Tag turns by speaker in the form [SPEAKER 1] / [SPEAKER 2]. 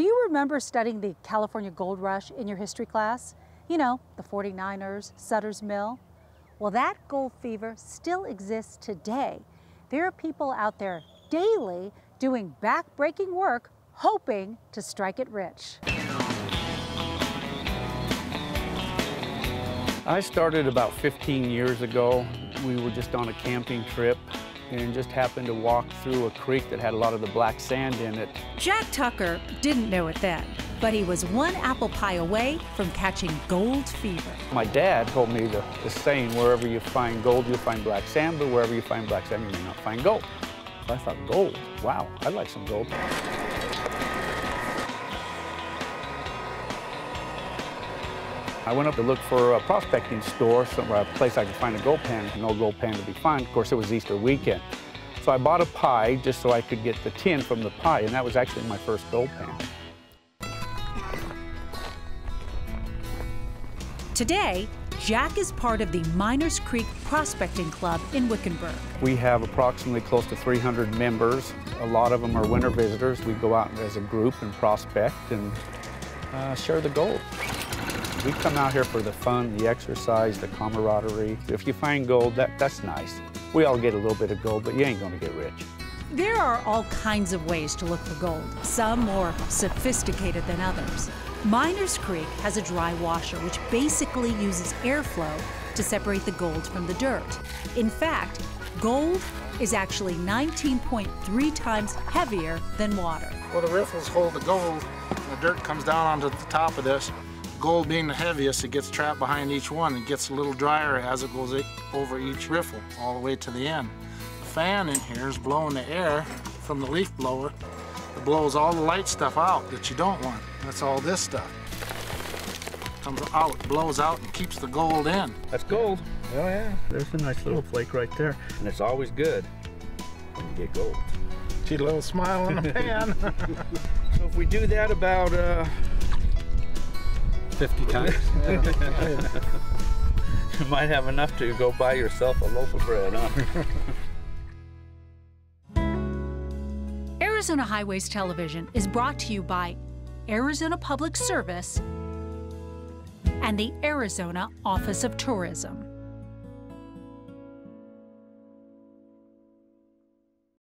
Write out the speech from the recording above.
[SPEAKER 1] Do you remember studying the California Gold Rush in your history class? You know, the 49ers, Sutter's Mill. Well, that gold fever still exists today. There are people out there daily doing back-breaking work, hoping to strike it rich.
[SPEAKER 2] I started about 15 years ago. We were just on a camping trip and just happened to walk through a creek that had a lot of the black sand in it.
[SPEAKER 1] Jack Tucker didn't know it then, but he was one apple pie away from catching gold fever.
[SPEAKER 2] My dad told me the, the saying, wherever you find gold, you'll find black sand, but wherever you find black sand, you may not find gold. So I thought, gold? Wow, I'd like some gold. I went up to look for a prospecting store, somewhere, a place I could find a gold pan. No gold pan to be found. Of course, it was Easter weekend. So I bought a pie just so I could get the tin from the pie, and that was actually my first gold pan.
[SPEAKER 1] Today, Jack is part of the Miners Creek Prospecting Club in Wickenburg.
[SPEAKER 2] We have approximately close to 300 members. A lot of them are winter visitors. We go out as a group and prospect and uh, share the gold. We come out here for the fun, the exercise, the camaraderie. If you find gold, that, that's nice. We all get a little bit of gold, but you ain't gonna get rich.
[SPEAKER 1] There are all kinds of ways to look for gold, some more sophisticated than others. Miners Creek has a dry washer which basically uses airflow to separate the gold from the dirt. In fact, gold is actually 19.3 times heavier than water.
[SPEAKER 3] Well, the riffles hold the gold. and The dirt comes down onto the top of this. Gold being the heaviest, it gets trapped behind each one. It gets a little drier as it goes over each riffle, all the way to the end. The fan in here is blowing the air from the leaf blower. It blows all the light stuff out that you don't want. That's all this stuff. Comes out, blows out, and keeps the gold in.
[SPEAKER 2] That's gold.
[SPEAKER 3] Oh, yeah.
[SPEAKER 2] There's a nice little flake right there. And it's always good when you get gold.
[SPEAKER 3] See a little smile on the pan.
[SPEAKER 2] So if we do that about uh,
[SPEAKER 4] 50 times.
[SPEAKER 2] you might have enough to go buy yourself a loaf of bread, huh?
[SPEAKER 1] Arizona Highways Television is brought to you by Arizona Public Service and the Arizona Office of Tourism.